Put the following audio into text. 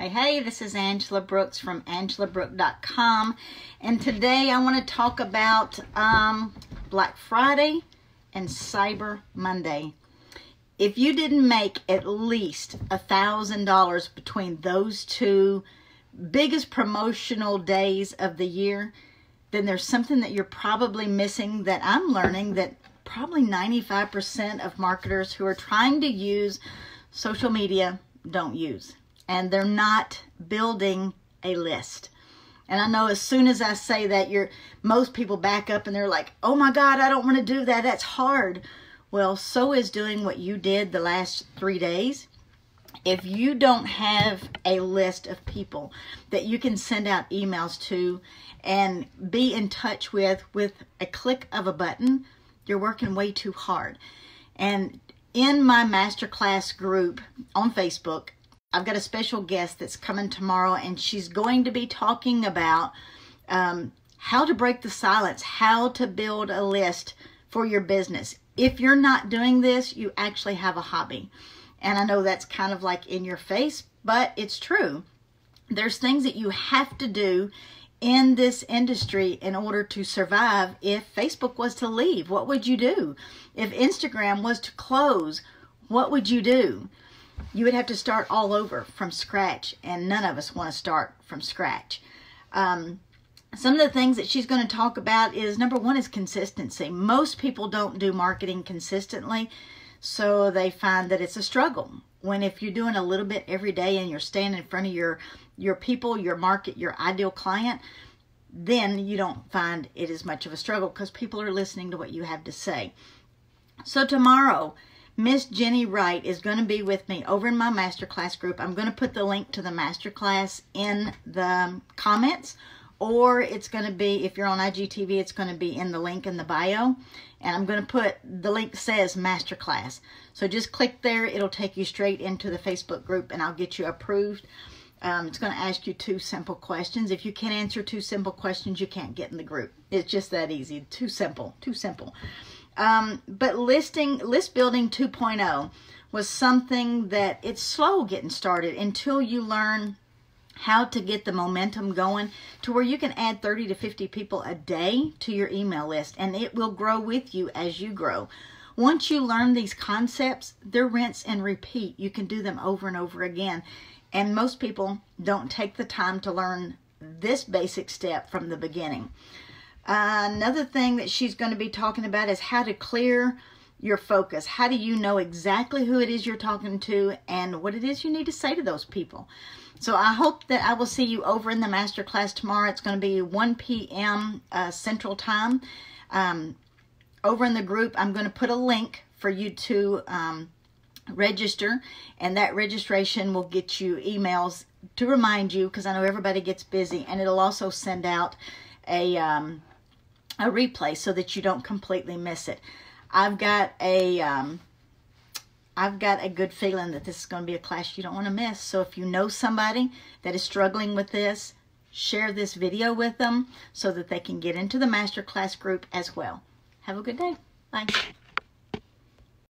Hey, hey, this is Angela Brooks from AngelaBrook.com, and today I want to talk about um, Black Friday and Cyber Monday. If you didn't make at least a $1,000 between those two biggest promotional days of the year, then there's something that you're probably missing that I'm learning that probably 95% of marketers who are trying to use social media don't use and they're not building a list. And I know as soon as I say that, you're most people back up and they're like, "Oh my God, I don't want to do that. That's hard." Well, so is doing what you did the last three days. If you don't have a list of people that you can send out emails to and be in touch with with a click of a button, you're working way too hard. And in my masterclass group on Facebook, I've got a special guest that's coming tomorrow, and she's going to be talking about um, how to break the silence, how to build a list for your business. If you're not doing this, you actually have a hobby. And I know that's kind of like in your face, but it's true. There's things that you have to do in this industry in order to survive. If Facebook was to leave, what would you do? If Instagram was to close, what would you do? You would have to start all over from scratch, and none of us want to start from scratch. Um, some of the things that she's going to talk about is number one is consistency. Most people don't do marketing consistently, so they find that it's a struggle. When if you're doing a little bit every day and you're standing in front of your your people, your market, your ideal client, then you don't find it as much of a struggle because people are listening to what you have to say. So tomorrow, Miss Jenny Wright is going to be with me over in my masterclass group. I'm going to put the link to the masterclass in the comments or it's going to be, if you're on IGTV, it's going to be in the link in the bio. And I'm going to put, the link says masterclass. So just click there. It'll take you straight into the Facebook group and I'll get you approved. Um, it's going to ask you two simple questions. If you can't answer two simple questions, you can't get in the group. It's just that easy. Too simple. Too simple. Um, but listing list building 2.0 was something that it's slow getting started until you learn how to get the momentum going to where you can add 30 to 50 people a day to your email list and it will grow with you as you grow. Once you learn these concepts, they're rinse and repeat. You can do them over and over again. And most people don't take the time to learn this basic step from the beginning. Another thing that she's going to be talking about is how to clear your focus. How do you know exactly who it is you're talking to and what it is you need to say to those people? So I hope that I will see you over in the master class tomorrow. It's going to be 1 p.m. Uh, Central Time. Um, over in the group, I'm going to put a link for you to um, register, and that registration will get you emails to remind you because I know everybody gets busy, and it'll also send out a um, a replay so that you don't completely miss it. I've got a um, I've got a good feeling that this is going to be a class you don't want to miss. So if you know somebody that is struggling with this, share this video with them so that they can get into the masterclass group as well. Have a good day. Bye.